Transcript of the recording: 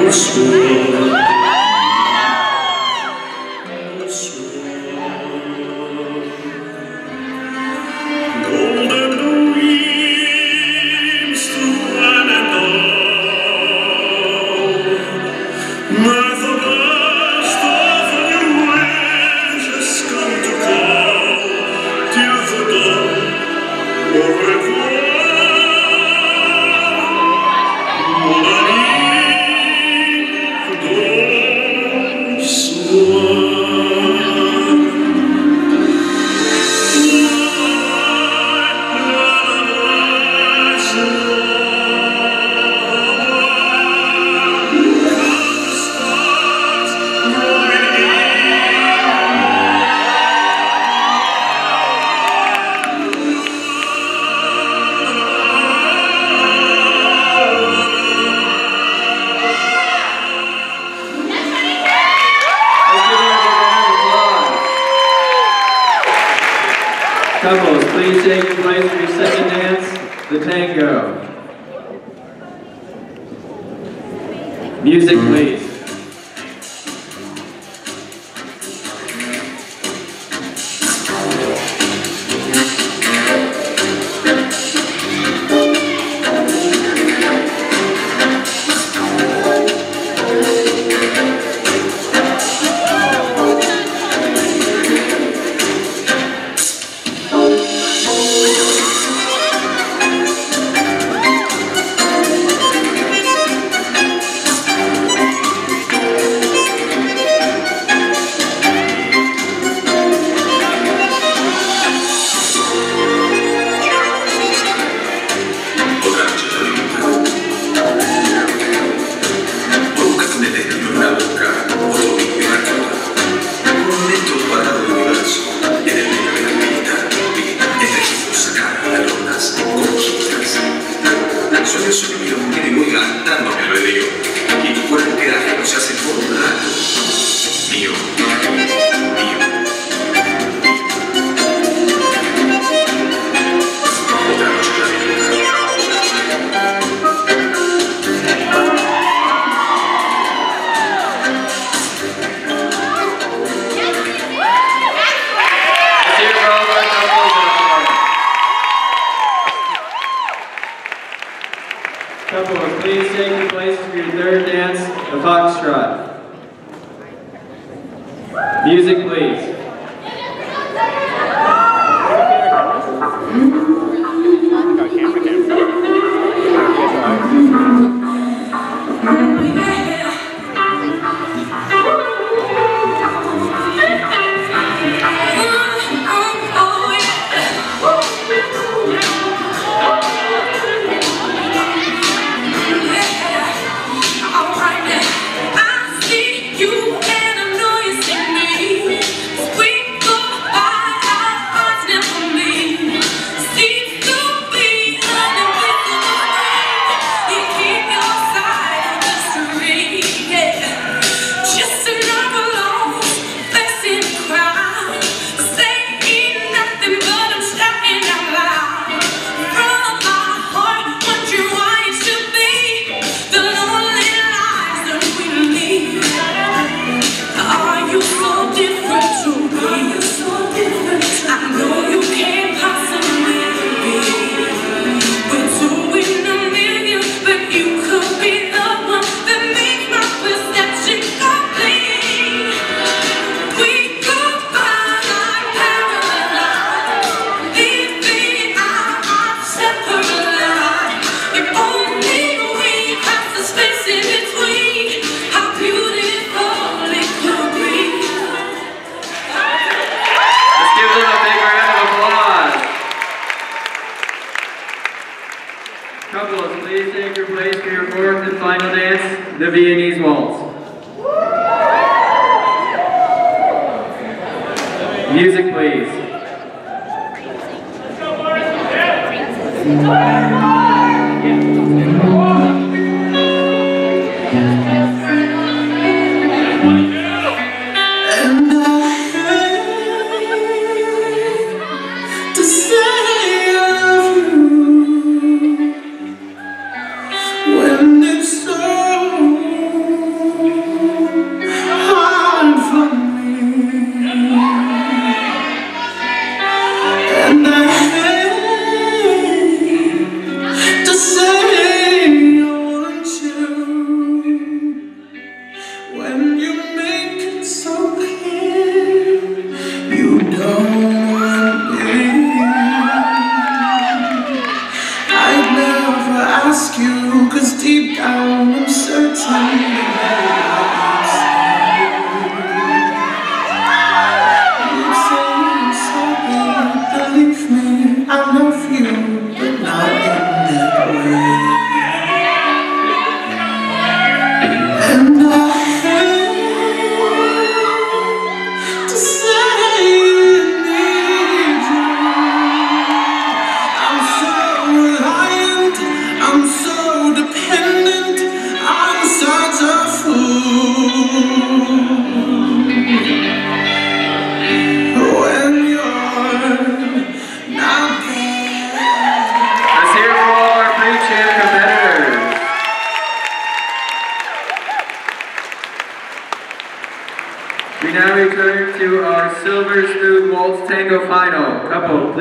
Whisper. Take taking place for your second dance, the tango. Music, please. Couple of please take your places for your third dance the Foxtrot. Music, please. Couples, please take your place for your fourth and final dance, the Viennese Waltz. Music, please. tango final. Couple, please.